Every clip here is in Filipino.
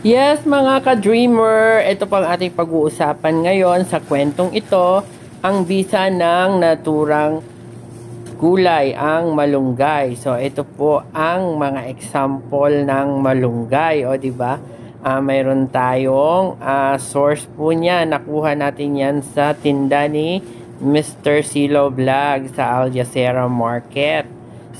Yes, mga ka-dreamer, ito pang ating pag-uusapan ngayon sa kwentong ito, ang bisa ng naturang gulay, ang malunggay. So, ito po ang mga example ng malunggay, o di ba? Uh, mayroon tayong uh, source po niya, nakuha natin yan sa tinda ni Mr. Silo Vlog sa Al Jazeera Market.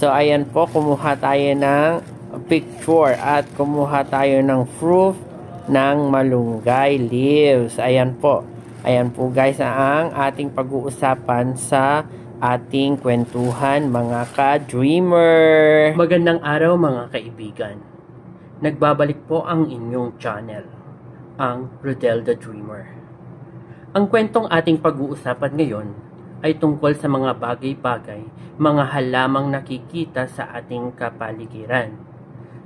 So, ayan po, kumuha tayo ng picture at kumuha tayo ng proof ng malunggay leaves. Ayan po. Ayan po guys ang ating pag-uusapan sa ating kwentuhan mga ka-dreamer. Magandang araw mga kaibigan. Nagbabalik po ang inyong channel, ang Rodel the Dreamer. Ang kwentong ating pag-uusapan ngayon ay tungkol sa mga bagay-bagay, mga halamang nakikita sa ating kapaligiran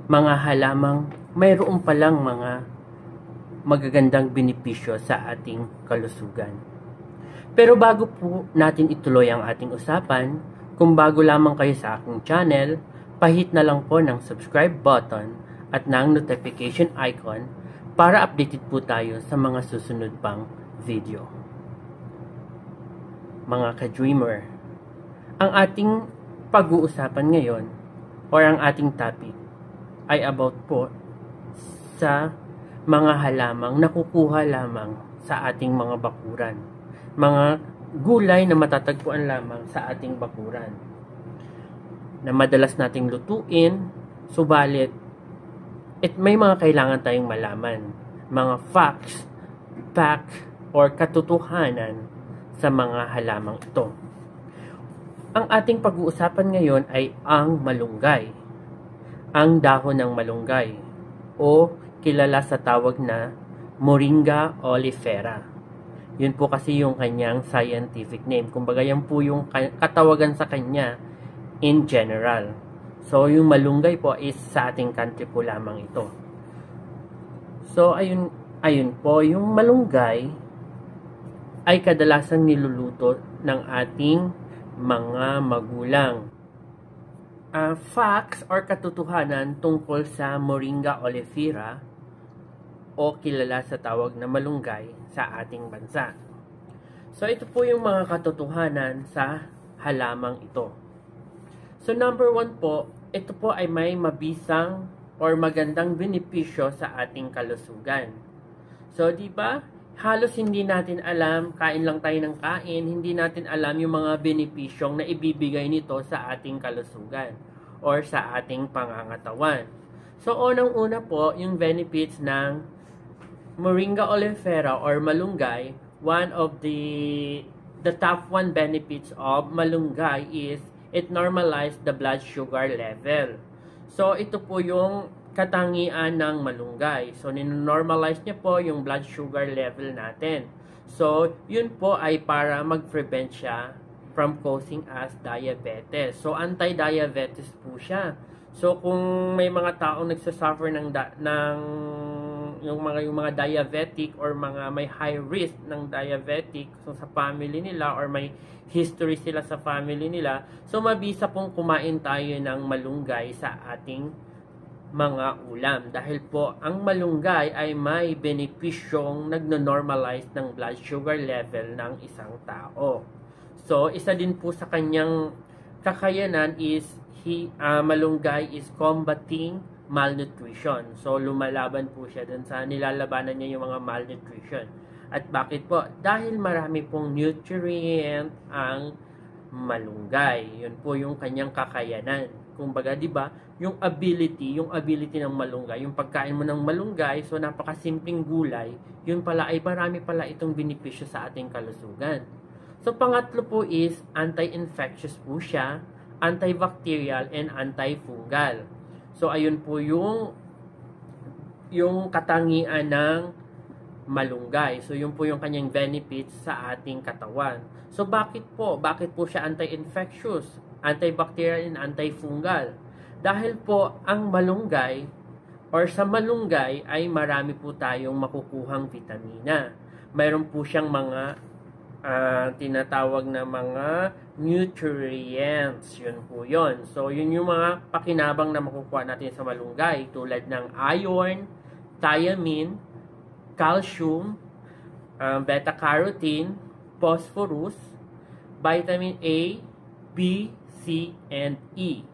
mga halamang mayroon palang mga magagandang benepisyo sa ating kalusugan. Pero bago po natin ituloy ang ating usapan, kung bago lamang kayo sa aking channel, pahit na lang po ng subscribe button at ng notification icon para updated po tayo sa mga susunod pang video. Mga ka-dreamer, ang ating pag-uusapan ngayon or ang ating topic ay about po sa mga halamang nakukuha lamang sa ating mga bakuran. Mga gulay na matatagpuan lamang sa ating bakuran. Na madalas nating lutuin, subalit, it may mga kailangan tayong malaman. Mga facts, fact, or katotohanan sa mga halamang ito. Ang ating pag-uusapan ngayon ay ang malunggay ang dahon ng malunggay o kilala sa tawag na Moringa oleifera. Yun po kasi yung kanyang scientific name. Kumbaga yan po yung katawagan sa kanya in general. So yung malunggay po is sa ating country po lamang ito. So ayun, ayun po, yung malunggay ay kadalasan niluluto ng ating mga magulang uh, facts or katotohanan tungkol sa Moringa oleifera o kilala sa tawag na malunggay sa ating bansa. So ito po yung mga katotohanan sa halamang ito. So number one po, ito po ay may mabisang or magandang benepisyo sa ating kalusugan. So di ba? Halos hindi natin alam, kain lang tayo ng kain, hindi natin alam yung mga benepisyong na ibibigay nito sa ating kalusugan or sa ating pangangatawan. So, unang-una po, yung benefits ng Moringa oleifera or malunggay, one of the the top one benefits of malunggay is it normalize the blood sugar level. So, ito po yung katangian ng malunggay. So, ninormalize niya po yung blood sugar level natin. So, yun po ay para mag-prevent siya from causing us diabetes. So, anti-diabetes po siya. So, kung may mga taong nagsasuffer ng, ng yung mga yung mga diabetic or mga may high risk ng diabetic so sa family nila or may history sila sa family nila so mabisa pong kumain tayo ng malunggay sa ating mga ulam. Dahil po, ang malunggay ay may benepisyong nagno-normalize ng blood sugar level ng isang tao. So, isa din po sa kanyang kakayanan is he, uh, malunggay is combating malnutrition. So, lumalaban po siya dun sa nilalabanan niya yung mga malnutrition. At bakit po? Dahil marami pong nutrient ang malunggay. Yun po yung kanyang kakayanan. Kumbaga, di ba, yung ability, yung ability ng malunggay, yung pagkain mo ng malunggay, so napakasimpleng gulay, yun pala ay marami pala itong benepisyo sa ating kalusugan. So pangatlo po is anti-infectious po siya, antibacterial and antifungal. So ayun po yung yung katangian ng malunggay. So yun po yung kanyang benefits sa ating katawan. So bakit po? Bakit po siya anti-infectious? Antibacterial and antifungal. Dahil po ang malunggay or sa malunggay ay marami po tayong makukuhang vitamina. Mayroon po siyang mga uh, tinatawag na mga nutrients. Yun po yun. So, yun yung mga pakinabang na makukuha natin sa malunggay tulad ng iron, thiamine, calcium, um, beta-carotene, phosphorus, vitamin A, B, C, and E.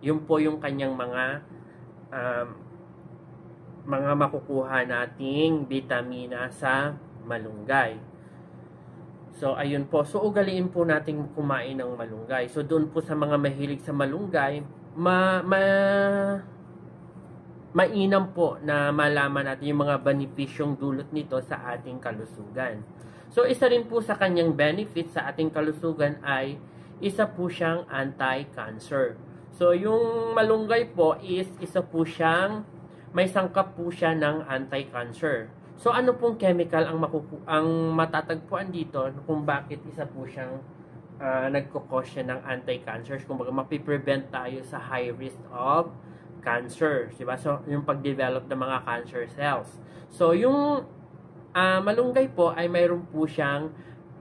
Yun po yung kanyang mga um, mga makukuha nating vitamina sa malunggay. So, ayun po. So, ugaliin po natin kumain ng malunggay. So, doon po sa mga mahilig sa malunggay, ma, ma, mainam po na malaman natin yung mga benepisyong dulot nito sa ating kalusugan. So, isa rin po sa kanyang benefit sa ating kalusugan ay isa po siyang anti-cancer. So, yung malunggay po is isa po siyang may sangkap po siya ng anti-cancer. So ano pong chemical ang makuku ang matatagpuan dito kung bakit isa po siyang uh, nagko-cause ng anti-cancers. Kung baga mapiprevent tayo sa high risk of cancer, di ba? So yung pag-develop ng mga cancer cells. So yung uh, malunggay po ay mayroon po siyang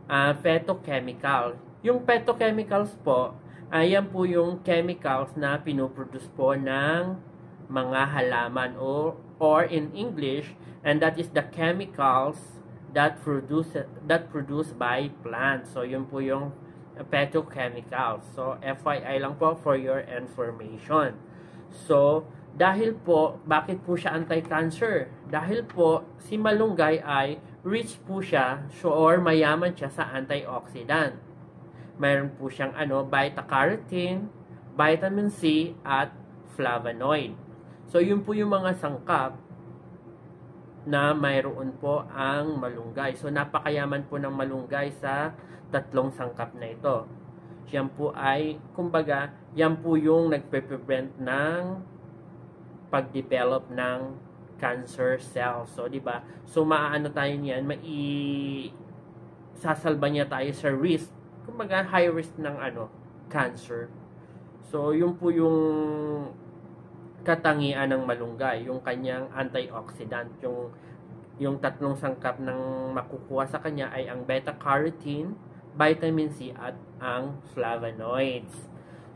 uh, phytochemical. Yung phytochemicals po, ayan po yung chemicals na pinoproduce po ng mga halaman o or in English and that is the chemicals that produce that produced by plants. So yun po yung petrochemicals. So FYI lang po for your information. So dahil po, bakit po siya anti-cancer? Dahil po, si malunggay ay rich po siya so, or mayaman siya sa antioxidant. Mayroon po siyang ano, beta-carotene, vitamin C, at flavonoid. So, yun po yung mga sangkap na mayroon po ang malunggay. So, napakayaman po ng malunggay sa tatlong sangkap na ito. Yan po ay, kumbaga, yan po yung nagpe-prevent ng pag-develop ng cancer cells. So, di ba? So, maaano tayo niyan, mai sasalba niya tayo sa risk. Kumbaga, high risk ng ano, cancer. So, yun po yung katangian ng malunggay, yung kanyang antioxidant, yung yung tatlong sangkap ng makukuha sa kanya ay ang beta-carotene, vitamin C at ang flavonoids.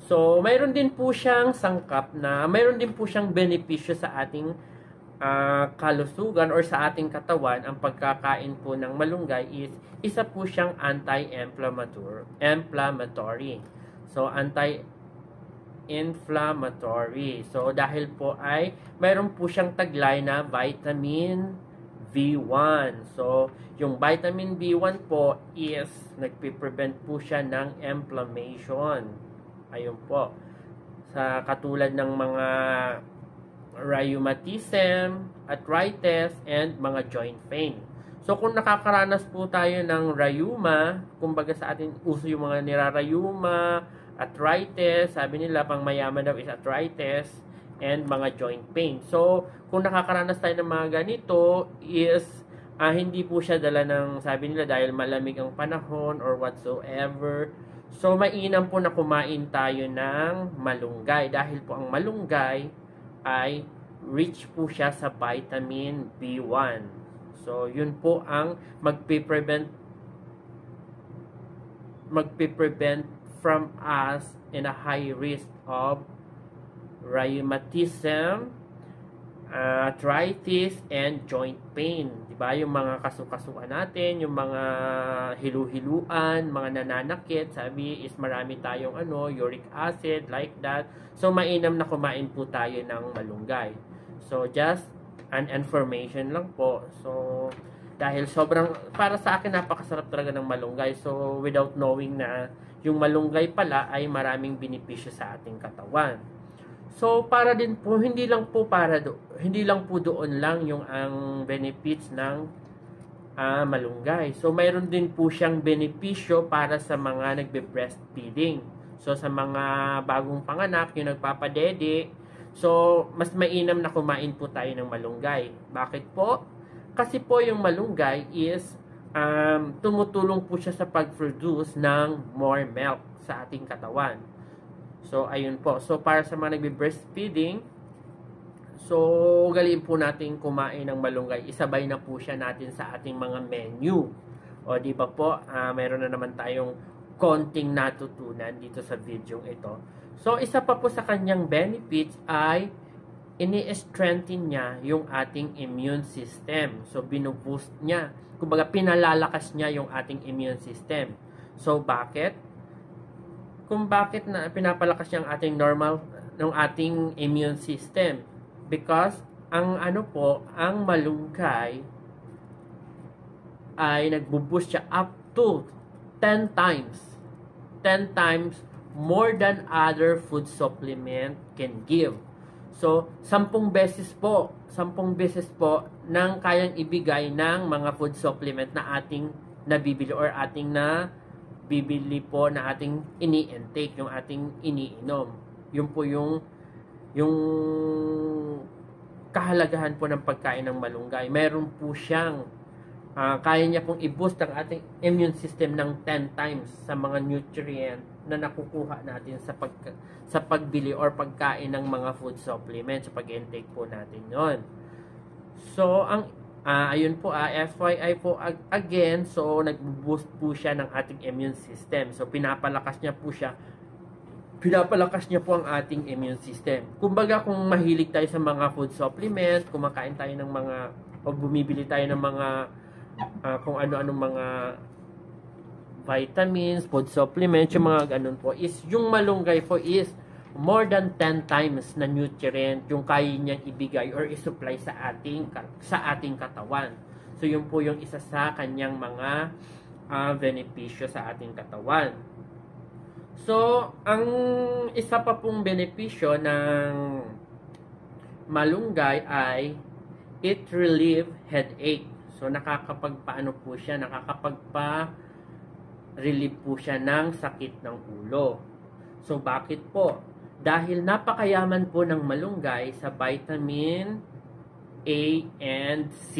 So, mayroon din po siyang sangkap na mayroon din po siyang benepisyo sa ating uh, kalusugan or sa ating katawan. Ang pagkakain po ng malunggay is isa po siyang anti-inflammatory. So, anti inflammatory. So, dahil po ay mayroon po siyang taglay na vitamin B1. So, yung vitamin B1 po is nagpiprevent po siya ng inflammation. Ayun po. Sa katulad ng mga rheumatism, arthritis, and mga joint pain. So, kung nakakaranas po tayo ng rheuma, kumbaga sa atin uso yung mga nirarayuma, arthritis, sabi nila pang mayaman daw is arthritis and mga joint pain. So, kung nakakaranas tayo ng mga ganito is uh, hindi po siya dala ng sabi nila dahil malamig ang panahon or whatsoever. So, mainam po na kumain tayo ng malunggay dahil po ang malunggay ay rich po siya sa vitamin B1. So, yun po ang magpe-prevent magpe-prevent from us in a high risk of rheumatism, arthritis, and joint pain. Diba? Yung mga kasukasuan natin, yung mga hilu-hiluan, mga nananakit, sabi is marami tayong ano, uric acid, like that. So, mainam na kumain po tayo ng malunggay. So, just an information lang po. So, dahil sobrang, para sa akin, napakasarap talaga ng malunggay. So, without knowing na yung malunggay pala ay maraming benepisyo sa ating katawan. So, para din po, hindi lang po para do, hindi lang po doon lang yung ang benefits ng uh, malunggay. So, mayroon din po siyang benepisyo para sa mga nagbe-breastfeeding. So, sa mga bagong panganak, yung nagpapadede, so, mas mainam na kumain po tayo ng malunggay. Bakit po? Kasi po yung malunggay is um, tumutulong po siya sa pag-produce ng more milk sa ating katawan. So, ayun po. So, para sa mga nagbe-breastfeeding, so, ugaliin po natin kumain ng malunggay. Isabay na po siya natin sa ating mga menu. O, di ba po, uh, meron na naman tayong konting natutunan dito sa video ito. So, isa pa po sa kanyang benefits ay ini-strengthen niya yung ating immune system. So, binuboost niya. Kumbaga, pinalalakas niya yung ating immune system. So, bakit? Kung bakit na pinapalakas niya ang ating normal, ng ating immune system? Because, ang ano po, ang malunggay ay nagbuboost siya up to 10 times. 10 times more than other food supplement can give. So, sampung beses po, sampung beses po nang kayang ibigay ng mga food supplement na ating nabibili or ating na bibili po na ating ini-intake, yung ating iniinom. Yun po yung yung kahalagahan po ng pagkain ng malunggay. Meron po siyang uh, kaya niya pong i-boost ang ating immune system ng 10 times sa mga nutrient na nakukuha natin sa pag sa pagbili or pagkain ng mga food supplements sa pag-intake po natin yon. So ang uh, ayun po uh, ah, FYI po ag- again so nagbo-boost po siya ng ating immune system. So pinapalakas niya po siya pinapalakas niya po ang ating immune system. Kumbaga kung mahilig tayo sa mga food supplement, kumakain tayo ng mga o bumibili tayo ng mga uh, kung ano-anong mga vitamins, food supplements, yung mga ganun po, is yung malunggay po is more than 10 times na nutrient yung kaya niyang ibigay or isupply sa ating sa ating katawan. So yun po yung isa sa kanyang mga uh, benepisyo sa ating katawan. So, ang isa pa pong benepisyo ng malunggay ay it relieve headache. So, nakakapagpaano po siya, nakakapagpa relieve po siya ng sakit ng ulo. So, bakit po? Dahil napakayaman po ng malunggay sa vitamin A and C.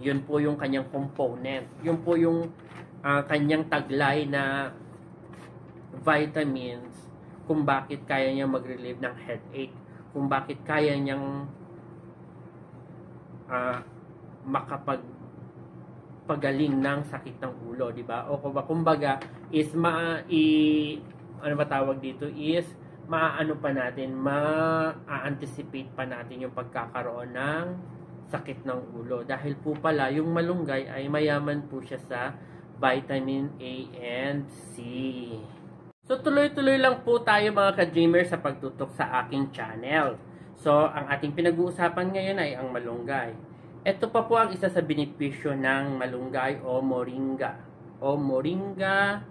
Yun po yung kanyang component. Yun po yung uh, kanyang taglay na vitamins kung bakit kaya niya mag-relieve ng headache. Kung bakit kaya niyang uh, makapag pagaling ng sakit ng ulo, di ba? O kumbaga is ma i ano ba tawag dito is maaano pa natin, ma-anticipate pa natin yung pagkakaroon ng sakit ng ulo. Dahil po pala, yung malunggay ay mayaman po siya sa vitamin A and C. So, tuloy-tuloy lang po tayo mga ka-dreamer sa pagtutok sa aking channel. So, ang ating pinag-uusapan ngayon ay ang malunggay. Ito pa po ang isa sa benepisyo ng malunggay o moringa. O moringa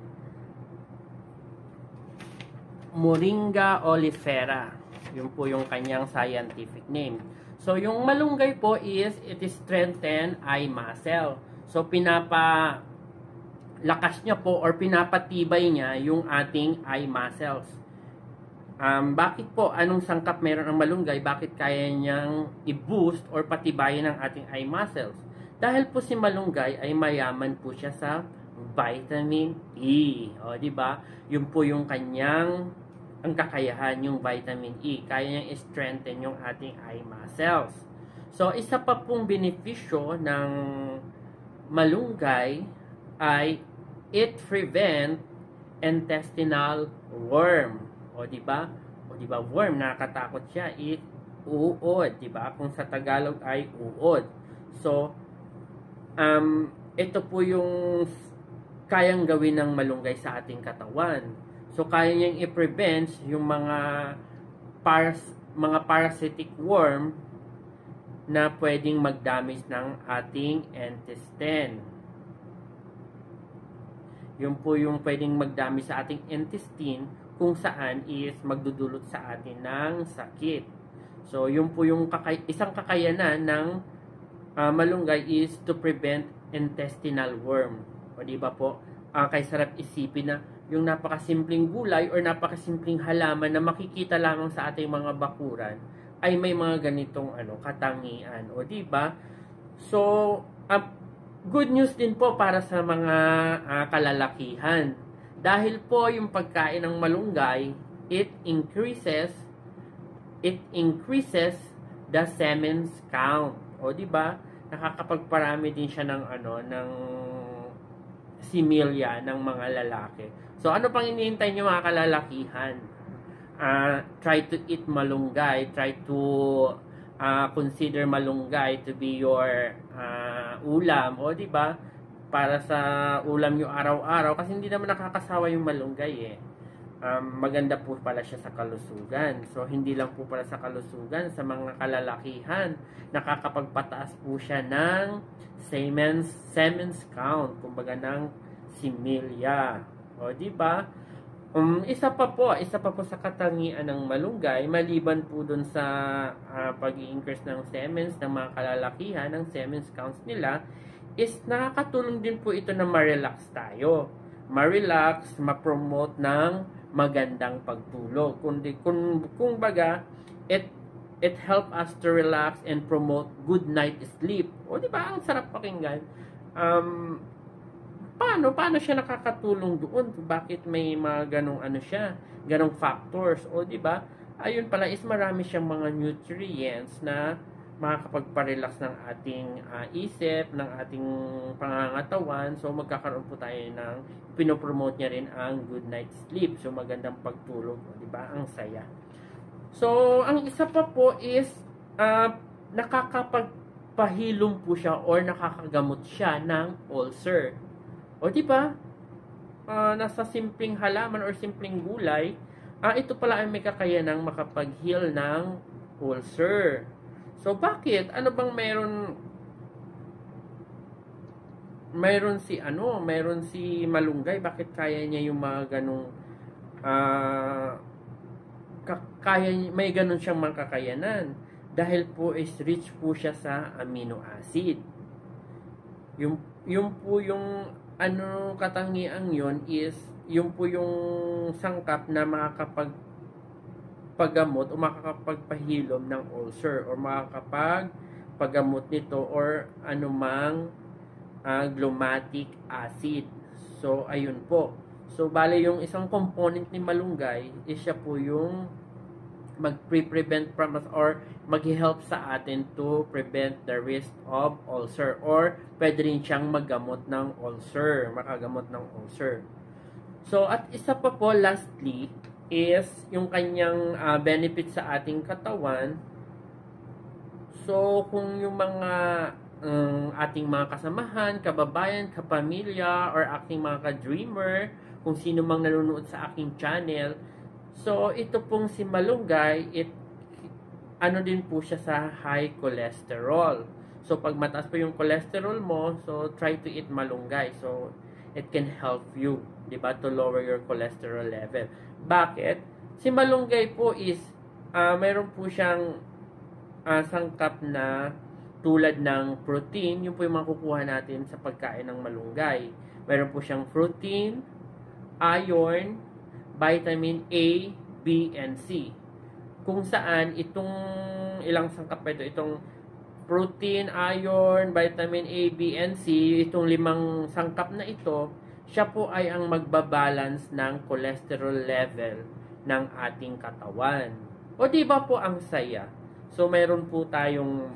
Moringa olifera. Yun po yung kanyang scientific name. So, yung malunggay po is, it is strengthen eye muscle. So, pinapa lakas niya po or pinapatibay niya yung ating eye muscles. Um, bakit po, anong sangkap meron ang malunggay? Bakit kaya niyang i-boost or patibayin ang ating eye muscles? Dahil po si malunggay ay mayaman po siya sa vitamin E. O, di ba? Yun po yung kanyang ang kakayahan yung vitamin E. Kaya niyang strengthen yung ating eye muscles. So, isa pa pong benepisyo ng malunggay ay it prevent intestinal worm. O di ba? O di ba worm nakakatakot siya it uod, di ba? Kung sa Tagalog ay uod. So um ito po yung kayang gawin ng malunggay sa ating katawan. So kaya niyang i-prevent yung mga paras mga parasitic worm na pwedeng mag-damage ng ating intestine. Yung po yung pwedeng mag-damage sa ating intestine kung saan is magdudulot sa atin ng sakit. So, yun po yung kakay isang kakayanan ng uh, malunggay is to prevent intestinal worm. O di ba po? Uh, kay sarap isipin na yung napakasimpleng gulay or napakasimpleng halaman na makikita lamang sa ating mga bakuran ay may mga ganitong ano katangian. O di ba? So, uh, good news din po para sa mga uh, kalalakihan dahil po yung pagkain ng malunggay, it increases it increases the semen's count. O di ba? Nakakapagparami din siya ng ano ng similya ng mga lalaki. So ano pang iniintay niyo mga kalalakihan? Uh, try to eat malunggay, try to uh, consider malunggay to be your uh, ulam. O di ba? Para sa ulam yung araw-araw. Kasi hindi naman nakakasawa yung malunggay eh um, maganda po pala siya sa kalusugan. So, hindi lang po pala sa kalusugan, sa mga kalalakihan, nakakapagpataas po siya ng semen's, semen's count, kumbaga ng similya. O, di ba? Um, isa pa po, isa pa po sa katangian ng malunggay, maliban po dun sa uh, pag-i-increase ng semens ng mga kalalakihan, ng semens counts nila, is nakakatulong din po ito na ma-relax tayo. Ma-relax, ma-promote ng magandang pagtulog. Kundi, kung, kung baga, it, it help us to relax and promote good night sleep. O di ba ang sarap pakinggan? Um, paano, paano siya nakakatulong doon? Bakit may mga ganong ano siya, ganong factors? O di ba? Ayun pala is marami siyang mga nutrients na makakapagpa-relax ng ating uh, isip, ng ating pangangatawan. So, magkakaroon po tayo ng, pinopromote niya rin ang good night sleep. So, magandang pagtulog. Di ba? Ang saya. So, ang isa pa po is, uh, nakakapagpahilom po siya or nakakagamot siya ng ulcer. O, di ba? Uh, nasa simpleng halaman or simpleng gulay, uh, ito pala ay may kakayanang makapag-heal ng ulcer. So, bakit? Ano bang meron mayroon si ano, mayroon si Malunggay, bakit kaya niya yung mga ganong uh, kaya may ganun siyang mga kakayanan dahil po is rich po siya sa amino acid. Yung yung po yung ano katangian yon is yung po yung sangkap na makakapag makakapaggamot o makakapagpahilom ng ulcer or makakapagpagamot nito or anumang uh, glumatic acid. So, ayun po. So, bale yung isang component ni malunggay is siya po yung mag-prevent from us or mag-help sa atin to prevent the risk of ulcer or pwede rin siyang maggamot ng ulcer, makagamot ng ulcer. So, at isa pa po, lastly, is yung kanyang uh, benefit sa ating katawan. So, kung yung mga um, ating mga kasamahan, kababayan, kapamilya, or aking mga ka-dreamer, kung sino mang nanonood sa aking channel, so ito pong si Malunggay, it, ano din po siya sa high cholesterol. So, pag mataas po yung cholesterol mo, so try to eat malunggay. So, it can help you, di ba, to lower your cholesterol level. Bakit? Si malunggay po is, uh, mayroon po siyang uh, sangkap na tulad ng protein, yung po yung makukuha natin sa pagkain ng malunggay. Mayroon po siyang protein, iron, vitamin A, B, and C. Kung saan itong ilang sangkap ito, itong protein, iron, vitamin A, B, and C, itong limang sangkap na ito, siya po ay ang magbabalance ng cholesterol level ng ating katawan. O di ba po ang saya? So mayroon po tayong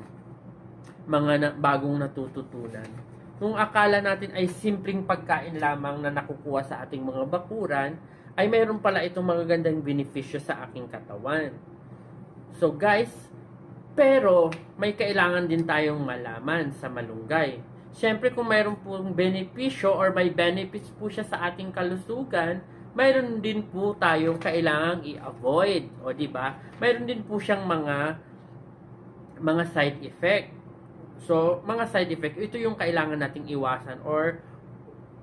mga na, bagong natututunan. Kung akala natin ay simpleng pagkain lamang na nakukuha sa ating mga bakuran, ay mayroon pala itong mga gandang benepisyo sa aking katawan. So guys, pero may kailangan din tayong malaman sa malunggay Siyempre, kung mayroon pong benepisyo or may benefits po siya sa ating kalusugan, mayroon din po tayong kailangang i-avoid. O, di ba? Mayroon din po siyang mga mga side effect. So, mga side effect, ito yung kailangan nating iwasan or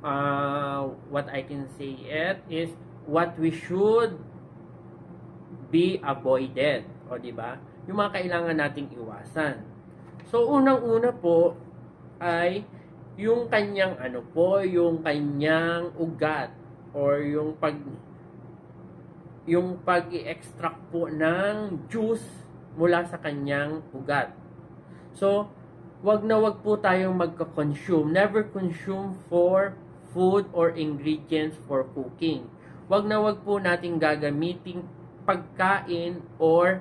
uh, what I can say it is what we should be avoided. O, di ba? Yung mga kailangan nating iwasan. So, unang-una po, ay yung kanyang ano po, yung kanyang ugat or yung pag yung pag-i-extract po ng juice mula sa kanyang ugat. So, wag na wag po tayong magka-consume. Never consume for food or ingredients for cooking. Wag na wag po nating gagamitin pagkain or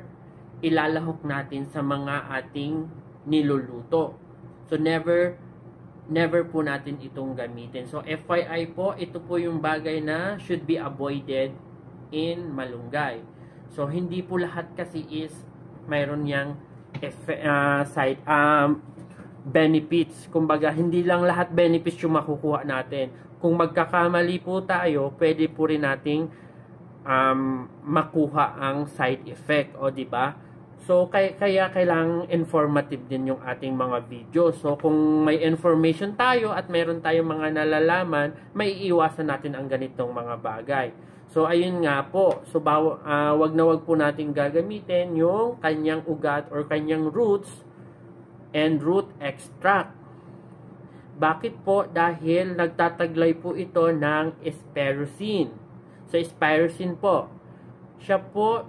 ilalahok natin sa mga ating niluluto. So, never, never po natin itong gamitin. So, FYI po, ito po yung bagay na should be avoided in malunggay. So, hindi po lahat kasi is mayroon eff- uh, side um, benefits. Kumbaga, hindi lang lahat benefits yung makukuha natin. Kung magkakamali po tayo, pwede po rin nating um, makuha ang side effect, o di ba? So, kaya, kaya kailangang informative din yung ating mga video. So, kung may information tayo at mayroon tayong mga nalalaman, may iiwasan natin ang ganitong mga bagay. So, ayun nga po. So, baw, uh, wag na wag po natin gagamitin yung kanyang ugat or kanyang roots and root extract. Bakit po? Dahil nagtataglay po ito ng spirocin. So, spirocin po. Siya po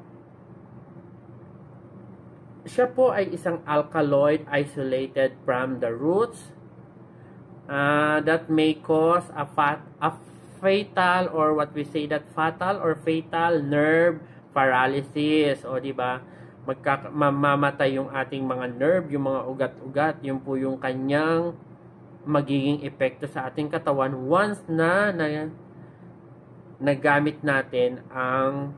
siya po ay isang alkaloid isolated from the roots uh, that may cause a, fat, a fatal or what we say that fatal or fatal nerve paralysis. O di ba? Magkaka- mamamatay yung ating mga nerve yung mga ugat-ugat. Yun po yung kanyang magiging epekto sa ating katawan once na, na nagamit natin ang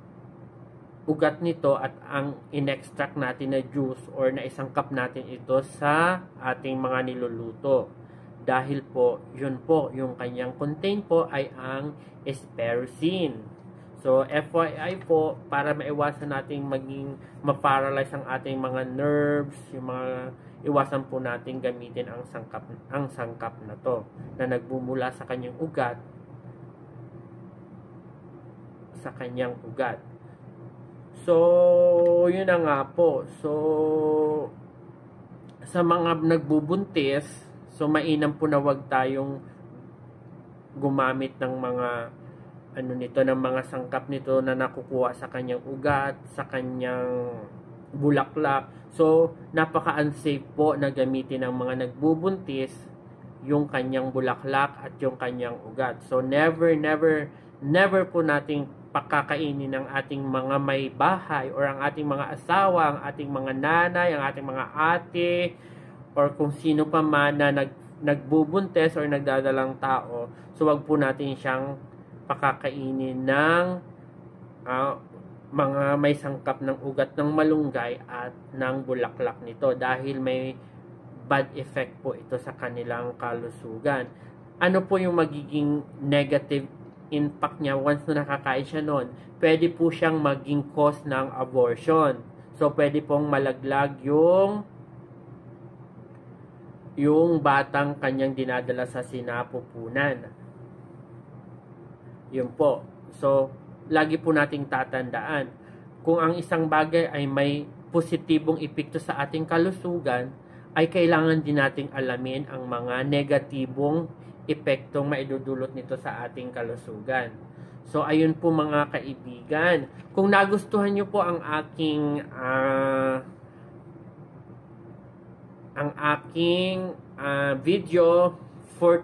ugat nito at ang inextract natin na juice or na isang cup natin ito sa ating mga niluluto. Dahil po, yun po, yung kanyang contain po ay ang asparagine. So, FYI po, para maiwasan nating maging ma-paralyze ang ating mga nerves, yung mga iwasan po nating gamitin ang sangkap ang sangkap na to na nagbumula sa kanyang ugat sa kanyang ugat. So, yun na nga po. So, sa mga nagbubuntis, so mainam po na wag tayong gumamit ng mga ano nito ng mga sangkap nito na nakukuha sa kanyang ugat, sa kanyang bulaklak. So, napaka-unsafe po na gamitin ng mga nagbubuntis yung kanyang bulaklak at yung kanyang ugat. So, never, never, never po nating pakakainin ng ating mga may bahay or ang ating mga asawa, ang ating mga nanay, ang ating mga ate, or kung sino pa man na nag, nagbubuntes or nagdadalang tao. So, wag po natin siyang pakakainin ng uh, mga may sangkap ng ugat ng malunggay at ng bulaklak nito dahil may bad effect po ito sa kanilang kalusugan. Ano po yung magiging negative impact niya once na nakakain siya noon, pwede po siyang maging cause ng abortion. So, pwede pong malaglag yung yung batang kanyang dinadala sa sinapupunan. Yun po. So, lagi po nating tatandaan, kung ang isang bagay ay may positibong epekto sa ating kalusugan, ay kailangan din nating alamin ang mga negatibong epektong maidudulot nito sa ating kalusugan. So, ayun po mga kaibigan. Kung nagustuhan nyo po ang aking uh, ang aking uh, video for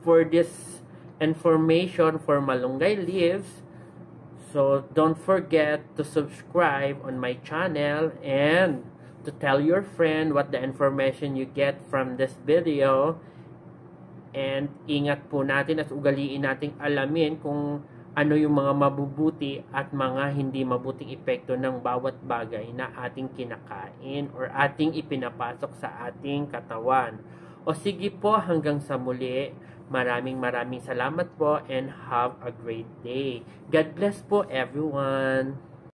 for this information for malunggay leaves, so don't forget to subscribe on my channel and to tell your friend what the information you get from this video And ingat po natin at ugaliin nating alamin kung ano yung mga mabubuti at mga hindi mabuting epekto ng bawat bagay na ating kinakain or ating ipinapasok sa ating katawan. O sige po hanggang sa muli. Maraming maraming salamat po and have a great day. God bless po everyone.